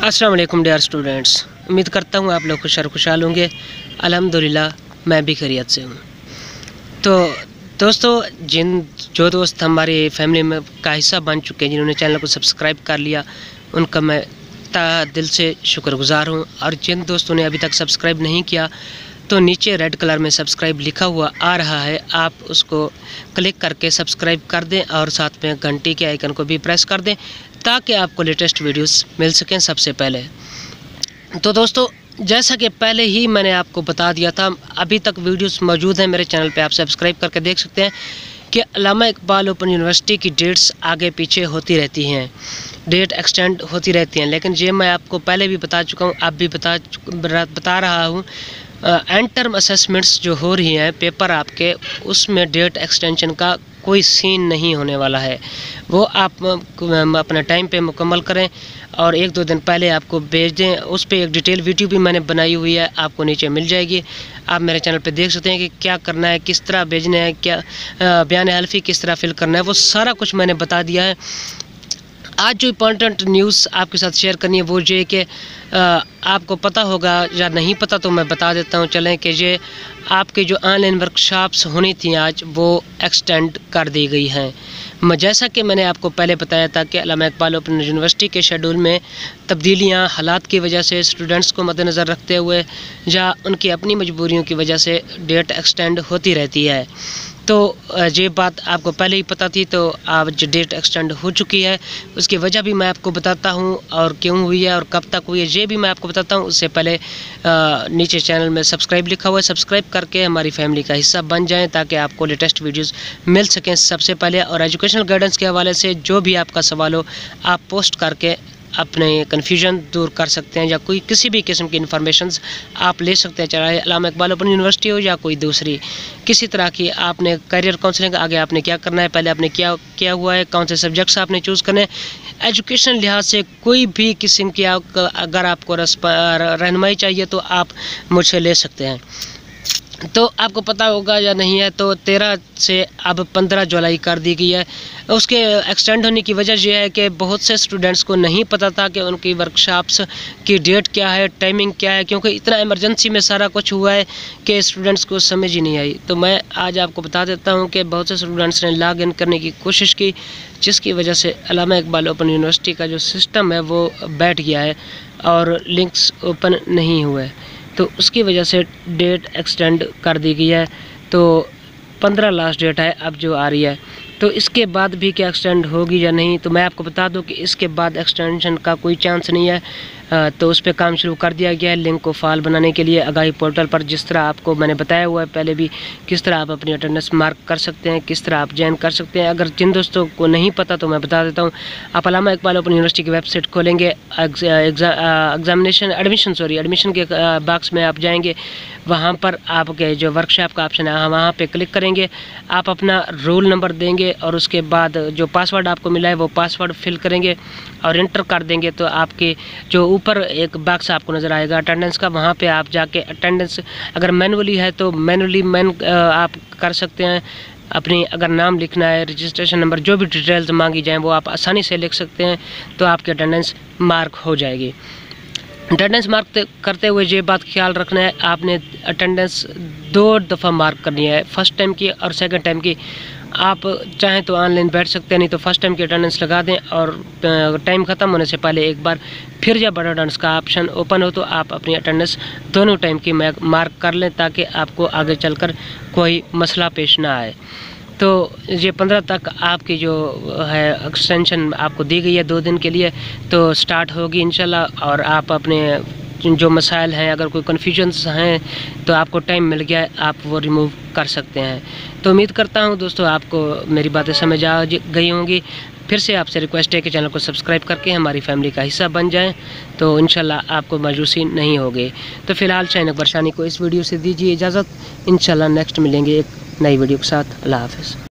अस्सलाम वालेकुम dear students उम्मीद करता हूँ आप लोग खुशहाल खुशहाल होंगे। अल्हम्दुलिल्लाह, मैं भी खैरियत से हूँ। तो दोस्तों, जिन, जो दोस्त हमारे फैमिली में का हिस्सा बन चुके हैं, जिन्होंने चैनल को सब्सक्राइब कर लिया, उनका मैं ता दिल से शुक्रगुजार हूँ। और जिन दोस्तों ने अभी तक सब्सक्राइब नहीं किया तो नीचे रेड कलर में सब्सक्राइब लिखा हुआ आ रहा है। आप उसको क्लिक करके सब्सक्राइब कर दें और साथ में घंटी के आइकन को भी प्रेस कर दें। ताकि आपको लेटेस्ट वीडियोस मिल सकें सबसे पहले। तो दोस्तों, जैसा कि पहले ही मैंने आपको बता दिया था, अभी तक वीडियोस मौजूद हैं मेरे चैनल पे, आप सब्सक्राइब करके देख सकते हैं कि अलामा इकबाल ओपन यूनिवर्सिटी की डेट्स आगे पीछे होती रहती हैं, डेट एक्सटेंड होती रहती हैं। लेकिन ये मैं आपको पहले भी बता चुका हूँ, आप भी बता बता रहा हूँ एंड टर्म असेसमेंट्स जो हो रही हैं पेपर आपके, उसमें डेट एक्सटेंशन का कोई सीन नहीं होने वाला है। वो आप अपना टाइम पे मुकम्मल करें और एक दो दिन पहले आपको भेज दें। उस पर एक डिटेल वीडियो भी मैंने बनाई हुई है, आपको नीचे मिल जाएगी। आप मेरे चैनल पे देख सकते हैं कि क्या करना है, किस तरह भेजना है, क्या बयान हल्फी किस तरह फिल करना है, वो सारा कुछ मैंने बता दिया है। आज जो इम्पोर्टेंट न्यूज़ आपके साथ शेयर करनी है, वो ये कि आपको पता होगा या नहीं पता तो मैं बता देता हूँ। चलें कि ये आपके जो ऑनलाइन वर्कशॉप्स होनी थी आज, वो एक्सटेंड कर दी गई हैं। जैसा कि मैंने आपको पहले बताया था कि अलामा इकबाल ओपन यूनिवर्सिटी के शेड्यूल में तब्दीलियाँ हालात की वजह से स्टूडेंट्स को मद्देनज़र रखते हुए या उनकी अपनी मजबूरियों की वजह से डेट एक्सटेंड होती रहती है। तो ये बात आपको पहले ही पता थी तो आज डेट एक्सटेंड हो चुकी है। उसकी वजह भी मैं आपको बताता हूँ और क्यों हुई है और कब तक हुई है, ये भी मैं आपको बताता हूँ। उससे पहले नीचे चैनल में सब्सक्राइब लिखा हुआ है सब्सक्राइब करके हमारी फैमिली का हिस्सा बन जाएँ ताकि आपको लेटेस्ट वीडियोज़ मिल सकें सबसे पहले। और एजुकेशनल गाइडेंस के हवाले से जो भी आपका सवाल हो, आप पोस्ट करके अपने कन्फ्यूज़न दूर कर सकते हैं या कोई किसी भी किस्म की इन्फॉर्मेशन आप ले सकते हैं, चाहे अलामा इकबाल ओपन यूनिवर्सिटी हो या कोई दूसरी। किसी तरह की आपने करियर काउंसलिंग आगे आपने क्या करना है, पहले आपने क्या, किया हुआ है, कौन से सब्जेक्ट्स आपने चूज़ करने एजुकेशन लिहाज से कोई भी किस्म की अगर आपको रहनमाई चाहिए तो आप मुझसे ले सकते हैं। तो आपको पता होगा या नहीं है तो तेरह से अब पंद्रह जुलाई कर दी गई है। उसके एक्सटेंड होने की वजह यह है कि बहुत से स्टूडेंट्स को नहीं पता था कि उनकी वर्कशॉप्स की डेट क्या है टाइमिंग क्या है, क्योंकि इतना इमरजेंसी में सारा कुछ हुआ है कि स्टूडेंट्स को समझ ही नहीं आई। तो मैं आज आपको बता देता हूँ कि बहुत से स्टूडेंट्स ने लॉग इन करने की कोशिश की, जिसकी वजह से अलामा इकबाल ओपन यूनिवर्सिटी का जो सिस्टम है वो बैठ गया है और लिंक्स ओपन नहीं हुए। तो उसकी वजह से डेट एक्सटेंड कर दी गई है। तो पंद्रह लास्ट डेट है, अब जो आ रही है। तो इसके बाद भी क्या एक्सटेंड होगी या नहीं तो मैं आपको बता दूँ कि इसके बाद एक्सटेंशन का कोई चांस नहीं है। तो उस पर काम शुरू कर दिया गया है लिंक को फाल बनाने के लिए आगाही पोर्टल पर। जिस तरह आपको मैंने बताया हुआ है, पहले भी किस तरह आप अपनी अटेंडेंस मार्क कर सकते हैं, किस तरह आप ज्वाइन कर सकते हैं। अगर जिन दोस्तों को नहीं पता तो मैं बता देता हूँ। आप अलामा इकबाल ओपन यूनिवर्सिटी की वेबसाइट खोलेंगे। एग्जामिनेशन एडमिशन सॉरी एडमिशन के बॉक्स में आप जाएँगे। वहाँ पर आपके जो वर्कशॉप का ऑप्शन है वहाँ पर क्लिक करेंगे। आप अपना रोल नंबर देंगे और उसके बाद जो पासवर्ड आपको मिला है, वो पासवर्ड फिल करेंगे और इंटर कर देंगे। तो आपके जो ऊपर एक बॉक्स आपको नज़र आएगा। अटेंडेंस का वहाँ पे आप जाके अटेंडेंस अगर मैनुअली है तो मैनुअली मैन आप कर सकते हैं। अपनी अगर नाम लिखना है रजिस्ट्रेशन नंबर जो भी डिटेल्स मांगी जाएँ, वो आप आसानी से लिख सकते हैं तो आपकी अटेंडेंस मार्क हो जाएगी। अटेंडेंस मार्क करते हुए ये बात ख्याल रखना है, आपने अटेंडेंस दो दफ़ा मार्क करनी है। फ़र्स्ट टाइम की और सेकंड टाइम की। आप चाहें तो ऑनलाइन बैठ सकते हैं, नहीं तो फ़र्स्ट टाइम की अटेंडेंस लगा दें और टाइम ख़त्म होने से पहले एक बार फिर जब अटेंडेंस का ऑप्शन ओपन हो तो आप अपनी अटेंडेंस दोनों टाइम की मार्क कर लें ताकि आपको आगे चलकर कोई मसला पेश ना आए। तो ये पंद्रह तक आपकी जो है एक्सटेंशन आपको दी गई है दो दिन के लिए तो स्टार्ट होगी इंशाल्लाह और आप अपने जो मसाइल हैं, अगर कोई कन्फ्यूजन्स हैं तो आपको टाइम मिल गया, आप वो रिमूव कर सकते हैं। तो उम्मीद करता हूँ दोस्तों, आपको मेरी बातें समझ आ गई होंगी। फिर से आपसे रिक्वेस्ट है कि चैनल को सब्सक्राइब करके हमारी फैमिली का हिस्सा बन जाएँ तो इन आपको मायूसी नहीं होगी। तो फ़िलहाल चाइनक बरसानी को इस वीडियो से दीजिए इजाज़त। इन नेक्स्ट मिलेंगे एक नई वीडियो के साथ। अल्लाह हाफ़